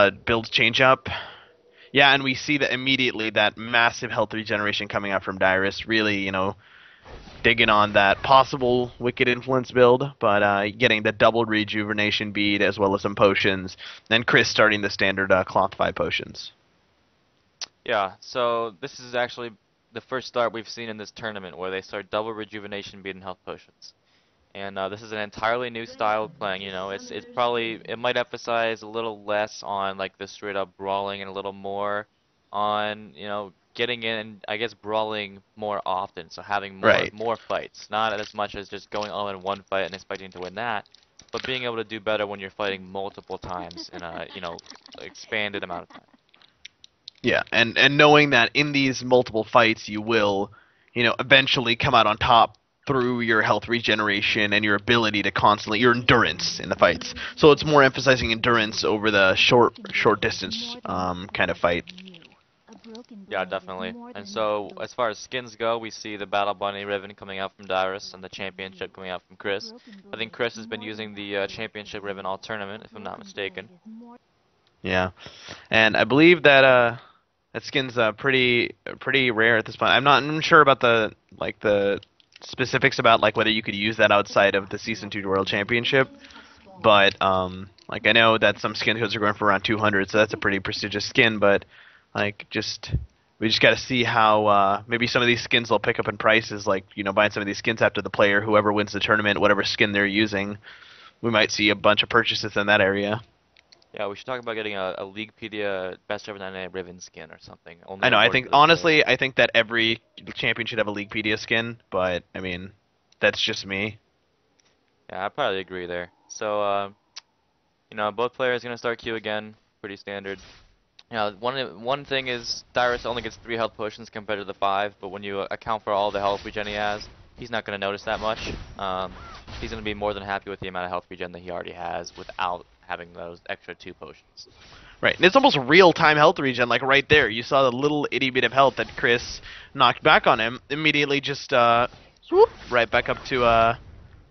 uh, builds change up. Yeah, and we see that immediately that massive health regeneration coming out from Dyrus. Really, you know, digging on that possible Wickd Influence build, but uh, getting the double rejuvenation bead as well as some potions. Then Cris starting the standard uh, Cloth 5 potions. Yeah, so this is actually the first start we've seen in this tournament where they start double rejuvenation bead and health potions. And uh, this is an entirely new style of playing. You know, it's it's probably it might emphasize a little less on like the straight up brawling and a little more on you know getting in, and I guess, brawling more often. So having more Right. more fights, not as much as just going all in one fight and expecting to win that, but being able to do better when you're fighting multiple times in a you know expanded amount of time. Yeah, and and knowing that in these multiple fights you will, you know, eventually come out on top through your health regeneration and your ability to constantly your endurance in the fights. So it's more emphasizing endurance over the short short distance um, kind of fight. Yeah, definitely. And so, as far as skins go, we see the Battle Bunny Riven coming out from Dyrus and the Championship coming out from Cris. I think Cris has been using the uh, Championship Riven all tournament, if I'm not mistaken. Yeah, and I believe that uh that skin's uh pretty pretty rare at this point. I'm not I'm sure about the like the specifics about like whether you could use that outside of the season two World Championship, but um like I know that some skin codes are going for around 200, so that's a pretty prestigious skin. But like just we just got to see how uh, maybe some of these skins will pick up in prices. Like you know buying some of these skins after the player, whoever wins the tournament, whatever skin they're using, we might see a bunch of purchases in that area. Yeah, we should talk about getting a, a Leaguepedia Best of 99 Riven skin or something. Only I know. I think honestly, I think that every champion should have a Leaguepedia skin, but I mean, that's just me. Yeah, I probably agree there. So, uh, you know, both players gonna start Q again, pretty standard. You know, one one thing is Dyrus only gets three health potions compared to the five, but when you account for all the health regen he has, he's not gonna notice that much. Um, he's gonna be more than happy with the amount of health regen that he already has without having those extra two potions. Right, and it's almost real time health regen, like right there. You saw the little itty bit of health that Cris knocked back on him. Immediately, just uh, swoop right back up to uh,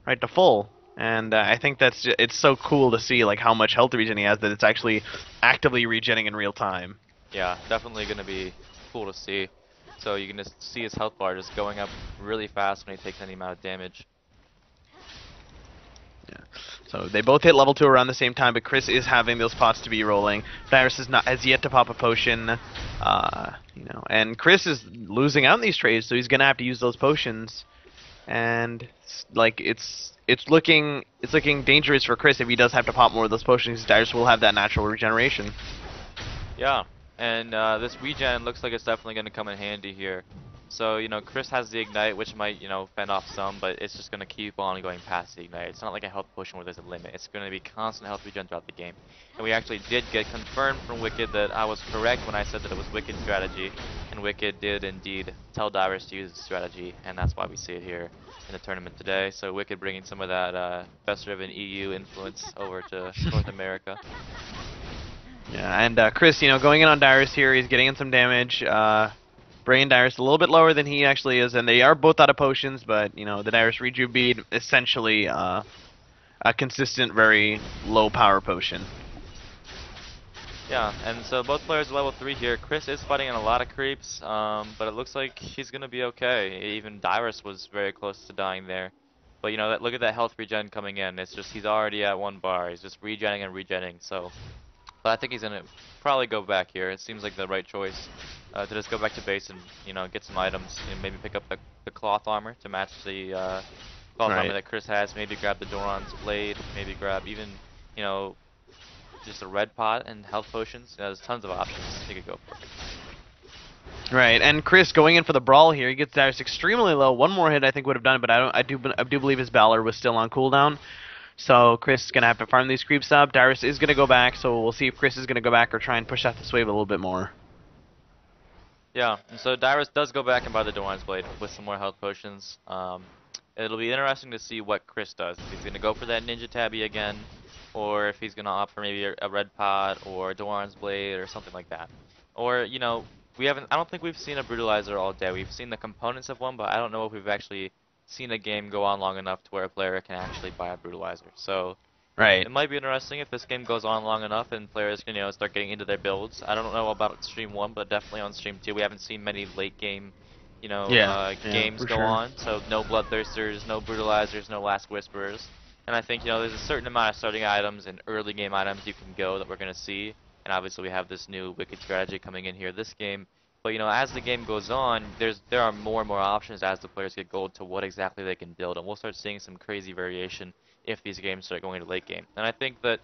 right to full. And uh, I think that's ju- it's so cool to see like how much health regen he has that it's actually actively regenning in real time. Yeah, definitely gonna be cool to see. So you can just see his health bar just going up really fast when he takes any amount of damage. So they both hit level two around the same time, but Cris is having those pots to be rolling. Dyrus is not has yet to pop a potion, uh, you know, and Cris is losing out in these trades, so he's gonna have to use those potions. And like it's it's looking it's looking dangerous for Cris if he does have to pop more of those potions. Dyrus will have that natural regeneration. Yeah, and uh, this regen looks like it's definitely going to come in handy here. So, you know, Cris has the Ignite, which might, you know, fend off some, but it's just going to keep on going past the Ignite. It's not like a health potion where there's a limit. It's going to be constant health regen throughout the game. And we actually did get confirmed from Wickd that I was correct when I said that it was Wickd strategy. And Wickd did indeed tell Dyrus to use the strategy, and that's why we see it here in the tournament today. So Wickd bringing some of that uh, best Riven EU influence over to North America. Yeah, and uh, Cris, you know, going in on Dyrus here, he's getting in some damage. Uh, bringing Dyrus a little bit lower than he actually is, and they are both out of potions, but you know, the Dyrus Reju bead essentially uh, a consistent, very low power potion. Yeah, and so both players level 3 here. Cris is fighting in a lot of creeps, um, but it looks like he's going to be okay. Even Dyrus was very close to dying there. But you know, that, look at that health regen coming in. It's just he's already at one bar. He's just regenning and regenning. So, but I think he's going to probably go back here. It seems like the right choice uh, to just go back to base and you know get some items and maybe pick up the, the cloth armor to match the uh, cloth Right. armor that Cris has. Maybe grab the Doran's blade. Maybe grab even you know just a red pot and health potions. You know, there's tons of options you could go for. Right, and Cris going in for the brawl here, he gets Dyrus extremely low. One more hit I think would have done it, but I don't. I do. I do believe his Valor was still on cooldown. So Cris is gonna have to farm these creeps up. Dyrus is gonna go back, so we'll see if Cris is gonna go back or try and push out this wave a little bit more. Yeah, and so Dyrus does go back and buy the Doran's blade with some more health potions. Um, it'll be interesting to see what Cris does. If he's gonna go for that Ninja Tabi again, or if he's gonna opt for maybe a, a red pot or a blade or something like that. Or you know, we haven't. I don't think we've seen a brutalizer all day. We've seen the components of one, but I don't know if we've actually seen a game go on long enough to where a player can actually buy a brutalizer. So Right. It might be interesting if this game goes on long enough and players can you know start getting into their builds. I don't know about stream one, but definitely on stream two, we haven't seen many late game, you know, Yeah, uh, yeah, games go sure. on. So no bloodthirsters, no brutalizers, no last whisperers. And I think you know there's a certain amount of starting items and early game items you can go that we're gonna see. And obviously we have this new Wickd strategy coming in here this game. But you know, as the game goes on, there's there are more and more options as the players get gold to what exactly they can build, and we'll start seeing some crazy variation if these games start going to late game. And I think that,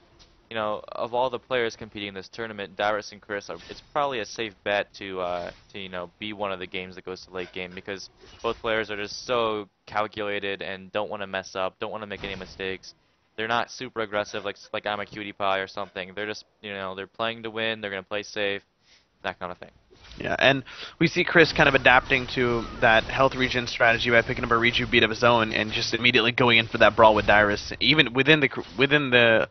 you know, of all the players competing in this tournament, Dyrus and Cris, are, it's probably a safe bet to uh, to you know be one of the games that goes to late game because both players are just so calculated and don't want to mess up, don't want to make any mistakes. They're not super aggressive like like Imaqtpie or something. They're just you know they're playing to win. They're gonna play safe, that kind of thing. Yeah, and we see Cris kind of adapting to that health regen strategy by picking up a reju bead of his own and just immediately going in for that brawl with Dyrus, even within the within the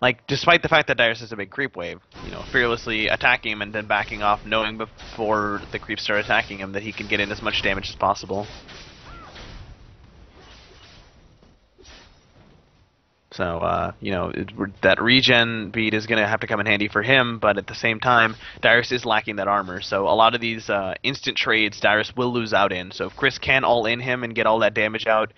like, despite the fact that Dyrus is a big creep wave, you know, fearlessly attacking him and then backing off, knowing before the creeps start attacking him that he can get in as much damage as possible. So, uh, you know, it, that regen bead is going to have to come in handy for him, but at the same time, Dyrus is lacking that armor. So, a lot of these uh, instant trades, Dyrus will lose out in. So, if Cris can all in him and get all that damage out,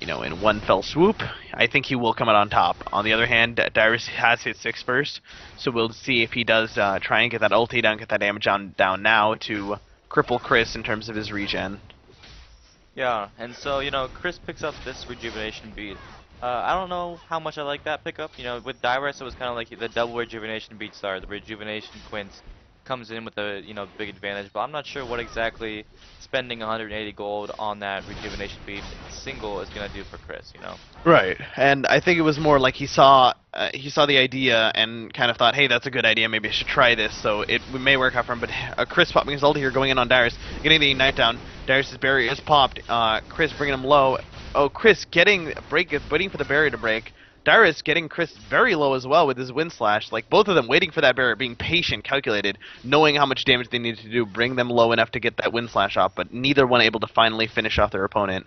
you know, in one fell swoop, I think he will come out on top. On the other hand, Dyrus has hit six first, so we'll see if he does uh, try and get that ulti down, get that damage on, down now to cripple Cris in terms of his regen. Yeah, and so you know, Cris picks up this rejuvenation bead. Uh, I don't know how much I like that pickup. You know, with Dyrus, it was kind of like the double rejuvenation bead star. The rejuvenation quince comes in with a you know big advantage, but I'm not sure what exactly spending 180 gold on that rejuvenation bead single is gonna do for Cris. You know. Right, and I think it was more like he saw uh, he saw the idea and kind of thought, hey, that's a good idea. Maybe I should try this. So it may work out for him. But uh, Cris popping his ulti here, going in on Dyrus, getting the ignite down. Dyrus's barrier is popped. Uh, Cris bringing him low. Oh, Cris getting break, waiting for the barrier to break. Dyrus getting Cris very low as well with his wind slash. Like both of them waiting for that barrier, being patient, calculated, knowing how much damage they needed to do, bring them low enough to get that wind slash off. But neither one able to finally finish off their opponent.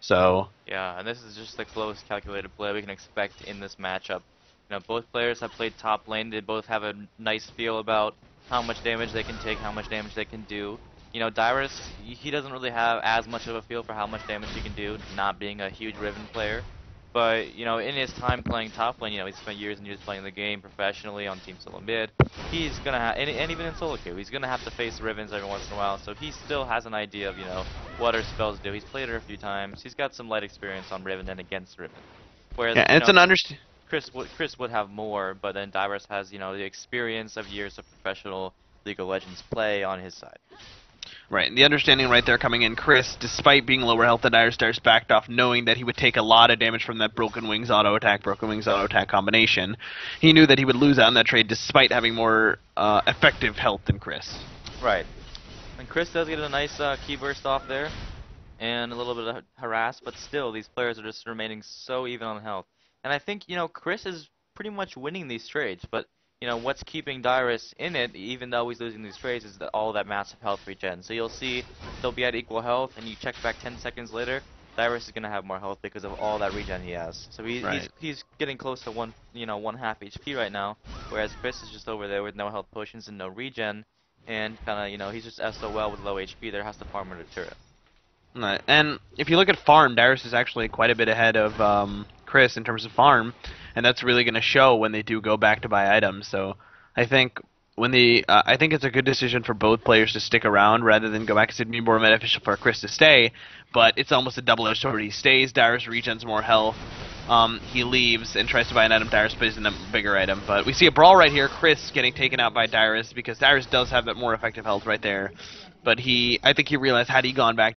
So Yeah, and this is just the closest calculated play we can expect in this matchup. You know, both players have played top lane. They both have a nice feel about how much damage they can take, how much damage they can do. You know, Dyrus, he doesn't really have as much of a feel for how much damage he can do, not being a huge Riven player. But, you know, in his time playing top lane, you know, he spent years and years playing the game professionally on Team Solo Mid. He's gonna have, and, and even in solo queue, he's gonna have to face Rivens every once in a while. So he still has an idea of, you know, what her spells do. He's played her a few times. He's got some light experience on Riven and against Riven. Whereas, yeah, and it's know, an underst- Cris would Cris would have more, but then Dyrus has you know the experience of years of professional League of Legends play on his side. Right, and the understanding right there coming in, Cris, despite being lower health than Dyrus, Dyrus backed off knowing that he would take a lot of damage from that Broken Wings auto attack, Broken Wings auto attack combination. He knew that he would lose out in that trade despite having more uh, effective health than Cris. Right. And Cris does get a nice uh, Ki burst off there, and a little bit of harass, but still these players are just remaining so even on health. And I think you know Cris is pretty much winning these trades, but you know what's keeping Dyrus in it, even though he's losing these trades, is that all that massive health regen. So you'll see they'll be at equal health, and you check back 10 seconds later, Dyrus is gonna have more health because of all that regen he has. So he, Right. he's he's getting close to one you know one half HP right now, whereas Cris is just over there with no health potions and no regen, and kind of you know he's just SOL with low HP. There has to farm a turret. Right. And if you look at farm, Dyrus is actually quite a bit ahead of um, Cris in terms of farm, and that's really going to show when they do go back to buy items. So I think when the uh, I think it's a good decision for both players to stick around rather than go back it'd be more beneficial for Cris to stay, but it's almost a double-edged sword. He stays, Dyrus regens more health. Um, he leaves and tries to buy an item. Dyrus buys a bigger item, but we see a brawl right here. Cris getting taken out by Dyrus because Dyrus does have that more effective health right there. But he, I think he realized had he gone back